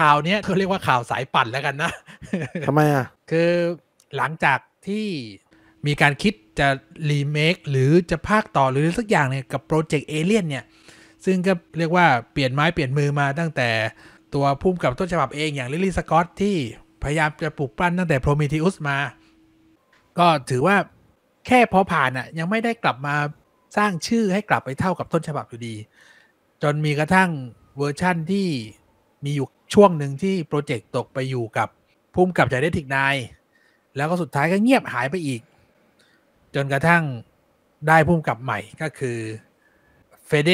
ข่าวเนี้ยเขาเรียกว่าข่าวสายปั่นแล้วกันนะทำไมอะ คือหลังจากที่มีการคิดจะรีเมคหรือจะภาคต่อหรือสักอย่างเนี่ยกับโปรเจกต์เอเลียนเนี่ย ซึ่งก็เรียกว่าเปลี่ยนไม้เปลี่ยนมือมาตั้งแต่ตัวผู้กำกับต้นฉบับเองอย่างริดลีย์ สก็อตต์ที่พยายามจะปลุกปั้นตั้งแต่ Prometheus มา ก็ถือว่าแค่พอผ่านอะ่ะ ยังไม่ได้กลับมาสร้างชื่อให้กลับไปเท่ากับต้นฉบับอยู่ดี จนมีกระทั่งเวอร์ชั่นที่มีอยู่ ช่วงหนึ่งที่โปรเจกต์ตกไปอยู่กับผู้กำกับจาก District 9แล้วก็สุดท้ายก็เงียบหายไปอีก จนกระทั่งได้ผู้กำกับใหม่ก็คือ Fede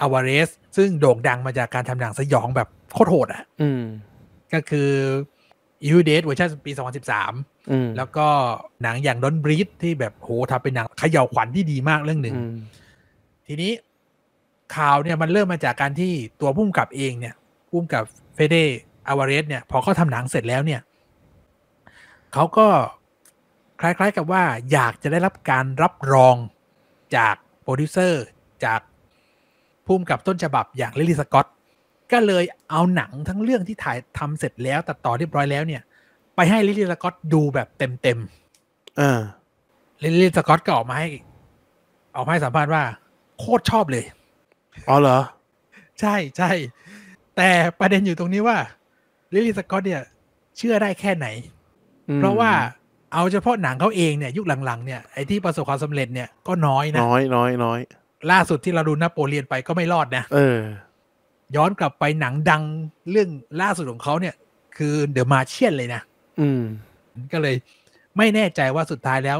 Álvarez ซึ่งโด่งดังมาจากการทำหนังสยองแบบโคตรโหดอะอืมก็คืออีวิเดสเวอร์ชันปี 2013อืมแล้วก็หนังอย่าง Don't Breathe ที่แบบโหทำเป็นหนังเขย่าขวัญที่ดีมากเรื่องหนึ่งอืมทีนี้ข่าวเนี่ยมันเริ่มมาจากการที่ตัวผู้กำกับเองเนี่ยผู้กำกับ Fede Álvarez เนี่ยพอเขาทำหนังเสร็จแล้วเนี่ยเขาก็คล้ายๆกับว่าอยากจะได้รับการรับรองจากโปรดิวเซอร์จากผู้กำกับต้นฉบับอย่างริดลีย์ สก็อตต์ก็เลยเอาหนังทั้งเรื่องที่ถ่ายทำเสร็จแล้วตัดต่อเรียบร้อยแล้วเนี่ย ไปให้ริดลีย์ สก็อตต์ดูแบบเต็มๆอ่าริดลีย์ สก็อตต์ก็ออกมาให้ออกมาให้สัมภาษณ์ว่า โคตรชอบเลย อ๋อเหรอ ใช่ใช่ แต่ประเด็นอยู่ตรงนี้ว่าริดลีย์ สก็อตต์เนี่ยเชื่อได้แค่ไหนอืมเพราะว่าเอาเฉพาะหนังเขาเองเนี่ยยุคหลังๆเนี่ยไอ้ที่ประสบความสำเร็จเนี่ยก็น้อยนะน้อยน้อยน้อยล่าสุดที่เราดูนโปเลียนไปก็ไม่รอดนะเออ ย้อนกลับไปหนังดังเรื่องล่าสุดของเขาเนี่ย คือเดอะมาเชียนเลยนะอืม ก็เลยไม่แน่ใจว่าสุดท้ายแล้ว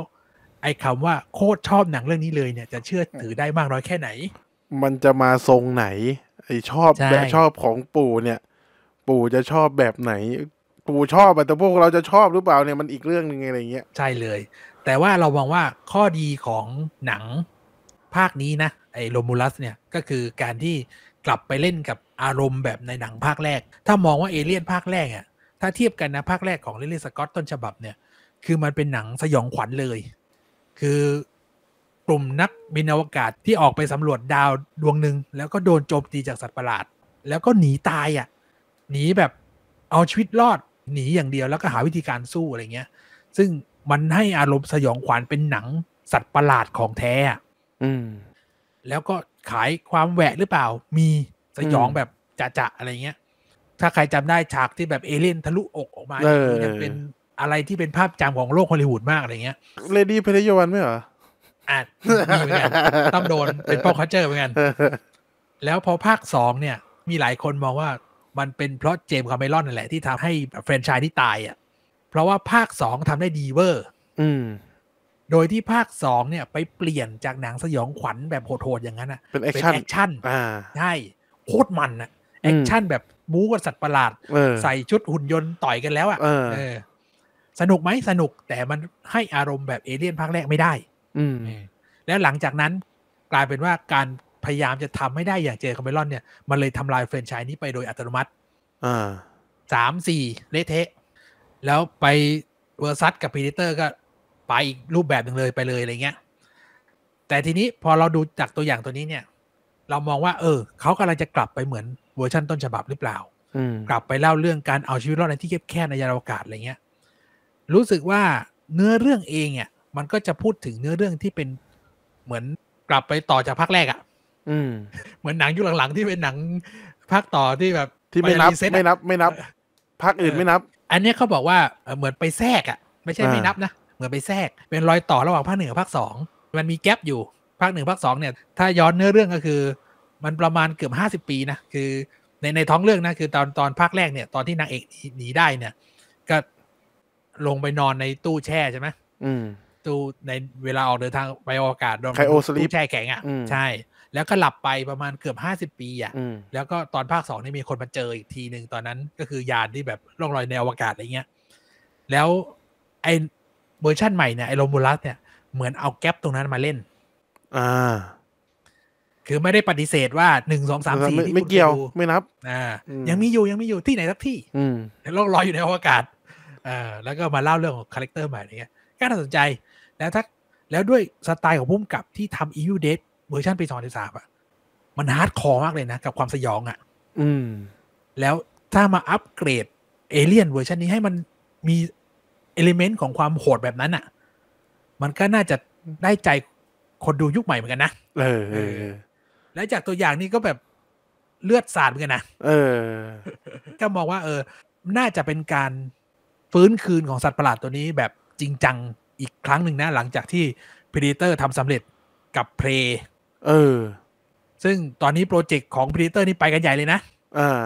ไอ้คำว่าโคตรชอบหนังเรื่องนี้เลยเนี่ย จะเชื่อถือได้มากน้อยแค่ไหน มันจะมาทรงไหนไอ ชอบใช่ แบบชอบของปู่เนี่ย ปู่จะชอบแบบไหน ปู่ชอบอะแต่พวกเราจะชอบหรือเปล่าเนี่ยมันอีกเรื่องหนึ่งอะไรเงี้ยใช่เลย แต่ว่าเรามองว่าข้อดีของหนังภาคนี้นะไอ้โรมูลัสเนี่ยก็คือการที่กลับไปเล่นกับอารมณ์แบบในหนังภาคแรก ถ้ามองว่าเอเลี่ยนภาคแรกอะถ้าเทียบกันนะภาคแรกของลิลลี่สกอตต้นฉบับเนี่ย คือมันเป็นหนังสยองขวัญเลย คือก ลุ่มนักบินอวกาศที่ออกไปสำรวจดาวดวงหนึ่งแล้วก็โดนโจมตีจากสัตว์ประหลาด แล้วก็หนีตายอะหนีแบบเอาชีวิตรอดหนีอย่างเดียวแล้วก็หาวิธีการสู้อะไรเงี้ย ซึ่งมันให้อารมณ์สยองขวัญเป็นหนังสัตว์ประหลาดของแท้อะอืม แล้วก็ขายความแหวะหรือเปล่า มีสยองอืมแบบจะๆอะไรเงี้ย ถ้าใครจำได้ฉากที่แบบเอเลี่ยนทะลุอกออกมาเออยังเป็นอะไรที่เป็นภาพจำของโลกฮอลลีวูดมากอะไรเงี้ย Ready Player One ไหมเหรอ อะมีเหมือนกันต้องโดนเป็น pop culture เหมือนกัน แล้วพอภาคสองเนี่ย มีหลายคนมองว่ามันเป็นเพราะเจมส์คาเมรอนนั่นแหละที่ทำให้แฟรนไชส์ที่ตายอะ เพราะว่าภาคสองทำได้ดีเวอร์อืมโดยที่ภาคสองเนี่ย ไปเปลี่ยนจากหนังสยองขวัญแบบโหดๆอย่างนั้นอะ เป็นแอคเป็นชั่นแอคชั่นอ่าใช่โคตรมันอะอืมแอคชั่นแบบบู๊กับสัตว์ประหลาดเออใส่ชุดหุ่นยนต์ต่อยกันแล้วอะเออเออสนุกไหมสนุกแต่มันให้อารมณ์แบบเอเลี่ยนภาคแรกไม่ได้ อืมแล้วหลังจากนั้นกลายเป็นว่าการพยายามจะทำให้ได้อย่างเจมส์คาเมรอนเนี่ย มันเลยทำลายแฟรนไชส์นี้ไปโดยอัตโนมัติอ่าสามสี่เละเทะ แล้วไป versus กับ Predator ก็ไปอีกรูปแบบหนึ่งเลยไปเลยอะไรเงี้ย แต่ทีนี้พอเราดูจากตัวอย่างตัวนี้เนี่ย เรามองว่า เออเขากำลังจะกลับไปเหมือนเวอร์ชันต้นฉบับหรือเปล่ากลับไปเล่าเรื่องการเอาชีวิตรอดในที่แคบๆในยานอวกาศอะไรเงี้ย รู้สึกว่าเนื้อเรื่องเองเนี่ย มันก็จะพูดถึงเนื้อเรื่องที่เป็นเหมือนกลับไปต่อจากภาคแรกอะ่ะอืมเหมือนหนังยุคหลังๆที่เป็นหนังภาคต่อที่แบบที่ไม่นับปรีเซ็ตอะไม่นับไม่นับภาคอื่นไม่นับ อันเนี้ยเขาบอกว่าเอ่อเหมือนไปแทรกอะ่ะ ไม่ใช่อ่าไม่นับนะเหมือนไปแทรกเป็นรอยต่อระหว่างภาคหนึ่งกับภาคสองมันมีแกลบอยู่ภาคหนึ่งภาคสองเนี่ยถ้าย้อนเนื้อเรื่องก็คือ มันประมาณเกือบห้าสิบปีนะคือในในท้องเรื่องนะคือตอนตอนภาคแรกเนี่ยตอนที่นางเอกหนีหนีได้เนี่ย ก็ลงไปนอนในตู้แช่ใช่ไหมอืม ตู้ในเวลาออกเดินทางไปอวกาศโดน Cryo sleep ตู้แช่แข็งอะอืมใช่ แล้วก็หลับไปประมาณเกือบห้าสิบปีอะอืมแล้วก็ตอนภาคสองนี่มีคนมาเจออีกทีหนึ่งตอนนั้นก็คือยานที่แบบล่องลอยในอวกาศอะไรเงี้ยแล้วไอเวอร์ชั่นใหม่เนี่ยไอโรมูลัสเนี่ยเหมือนเอาแก๊ปตรงนั้นมาเล่น อ่า คือไม่ได้ปฏิเสธว่าหนึ่งสองสามสี่ไม่ที่ไม่คุณเกี่ยวคดูไม่นับ อ่าอืมยังมีอยู่ยังมีอยู่ที่ไหนสักที่ อืมล่องลอยอยู่ในอวกาศอ่าแล้วก็มาเล่าเรื่องของคาแรคเตอร์ใหม่อะไรเงี้ยก็น่าสนใจ แล้วถ้าแล้วด้วยสไตล์ของพุ่มกับที่ทำ EU Date เวอร์ชันปี2013อะมัน hardcore มากเลยนะ กับความสยองอะ อืม แล้วถ้ามาอัปเกรดเอเลียนเวอร์ชันนี้ให้มันมี element ของความโหดแบบนั้นอะ มันก็น่าจะได้ใจคนดูยุคใหม่เหมือนกันนะเออเออและจากตัวอย่างนี้ก็แบบเลือดสาดเหมือนกันนะเออ ก็มองว่า เออ น่าจะเป็นการฟื้นคืนของสัตว์ประหลาดตัวนี้แบบจริงจัง อีกครั้งหนึ่งนะ หลังจากที่ Predator ทำสำเร็จกับ Prey เออ ซึ่งตอนนี้โปรเจกต์ของ Predator นี่ไปกันใหญ่เลยนะอ่า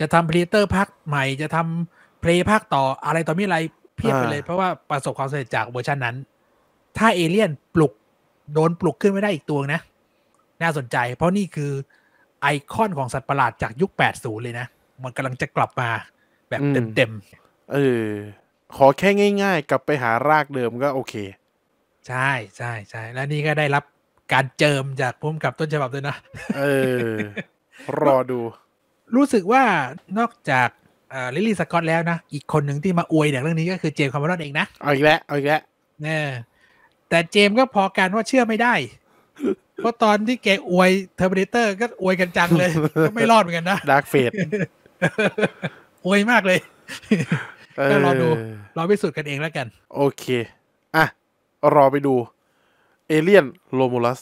จะทำ Predator ภาคใหม่จะทำ Prey ภาคต่ออะไรต่อมีอะไรเพียบไปเลย เพราะว่าประสบความสำเร็จจากเวอร์ชันนั้น ถ้าเอเลี่ยนปลุกโดนปลุกขึ้นไม่ได้อีกตัวนะ น่าสนใจ เพราะนี่คือไอคอนของสัตว์ประหลาดจากยุค 80 เลยนะ มันกำลังจะกลับมาแบบอืมเต็มเออ ขอแค่ง่าย ๆ กลับไปหารากเดิมก็โอเคๆใช่ใช่ใช่แล้วนี่ก็ได้รับการเจิมจากผู้กำกับต้นฉบับด้วยนะ เออ รอดู รู้สึกว่านอกจากริดลีย์ สก็อตต์แล้วนะ อีกคนหนึ่งที่มาอวยอย่างเรื่องนี้ก็คือเจมส์คาเมรอนเองนะ เอาอีกแล้วเอาอีกแล้วเน่แต่เจมส์ก็พอกันว่าเชื่อไม่ได้ เพราะตอนที่แกอวย Terminator ก็อวยกันจังเลย ก็ไม่รอดเหมือนกันนะ Dark Fate อวยมากเลย ก็รอดูเออรอพิสูจน์กันเองแล้วกัน โอเค อะ รอไปดู Alien Romulus